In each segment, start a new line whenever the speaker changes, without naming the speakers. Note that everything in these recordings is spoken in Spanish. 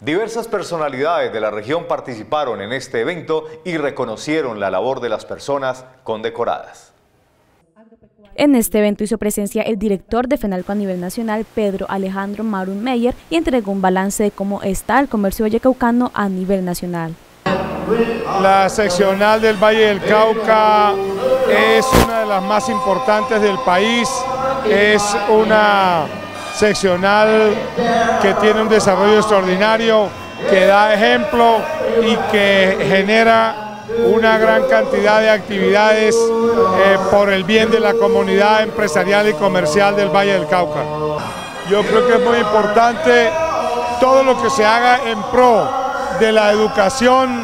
Diversas personalidades de la región participaron en este evento y reconocieron la labor de las personas condecoradas.
En este evento hizo presencia el director de FENALCO a nivel nacional, Pedro Alejandro Marun Meyer, y entregó un balance de cómo está el comercio vallecaucano a nivel nacional.
La seccional del Valle del Cauca es una de las más importantes del país, es una seccional que tiene un desarrollo extraordinario, que da ejemplo y que genera una gran cantidad de actividades eh, por el bien de la comunidad empresarial y comercial del Valle del Cauca. Yo creo que es muy importante todo lo que se haga en pro de la educación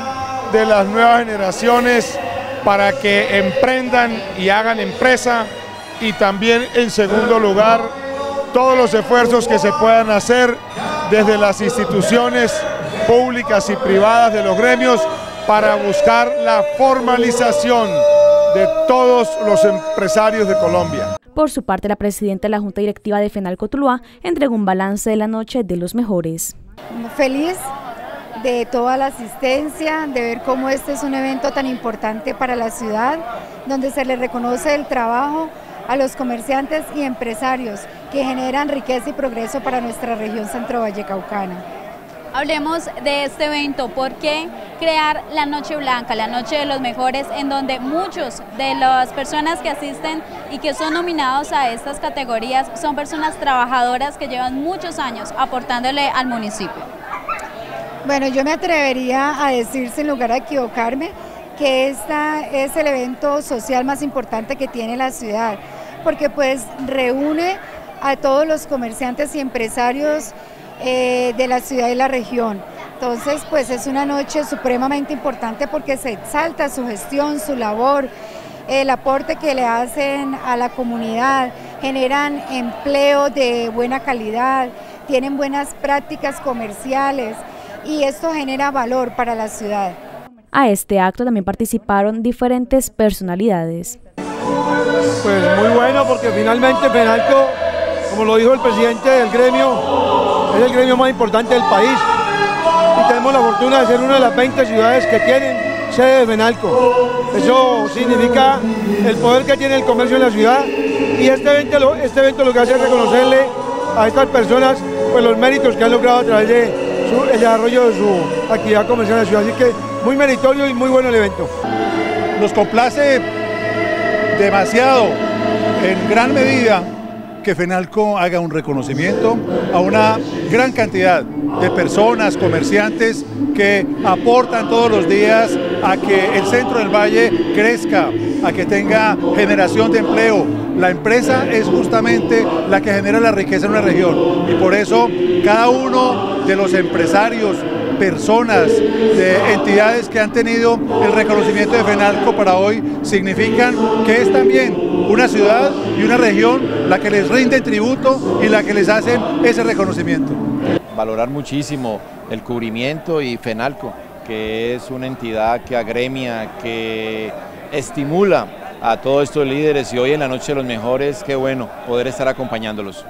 de las nuevas generaciones para que emprendan y hagan empresa y también en segundo lugar todos los esfuerzos que se puedan hacer desde las instituciones públicas y privadas de los gremios para buscar la formalización de todos los empresarios de Colombia.
Por su parte, la presidenta de la Junta Directiva de FENALCO Tuluá entregó un balance de la noche de los mejores.
Feliz de toda la asistencia, de ver cómo este es un evento tan importante para la ciudad, donde se le reconoce el trabajo a los comerciantes y empresarios que generan riqueza y progreso para nuestra región centro vallecaucana.
Hablemos de este evento, ¿por qué crear la Noche Blanca, la Noche de los Mejores, en donde muchos de las personas que asisten y que son nominados a estas categorías son personas trabajadoras que llevan muchos años aportándole al municipio?
Bueno, yo me atrevería a decir, sin lugar a equivocarme, que este es el evento social más importante que tiene la ciudad porque pues reúne a todos los comerciantes y empresarios eh, de la ciudad y la región. Entonces, pues es una noche supremamente importante porque se exalta su gestión, su labor, el aporte que le hacen a la comunidad, generan empleo de buena calidad, tienen buenas prácticas comerciales y esto genera valor para la ciudad.
A este acto también participaron diferentes personalidades.
Pues muy bueno porque finalmente Fenalco, como lo dijo el presidente del gremio, es el gremio más importante del país y tenemos la fortuna de ser una de las 20 ciudades que tienen sede de Fenalco. Eso significa el poder que tiene el comercio en la ciudad y este evento, este evento lo que hace es reconocerle a estas personas pues, los méritos que han logrado a través de el desarrollo de su actividad comercial en la ciudad. Así que muy meritorio y muy bueno el evento.
Nos complace demasiado, en gran medida, que FENALCO haga un reconocimiento a una gran cantidad de personas, comerciantes que aportan todos los días a que el centro del valle crezca, a que tenga generación de empleo. La empresa es justamente la que genera la riqueza en una región y por eso cada uno de los empresarios, personas, de entidades que han tenido el reconocimiento de FENALCO para hoy significan que es también una ciudad y una región la que les rinde tributo y la que les hace ese reconocimiento.
Valorar muchísimo el cubrimiento y FENALCO, que es una entidad que agremia, que estimula a todos estos líderes y hoy en la Noche los Mejores, qué bueno poder estar acompañándolos.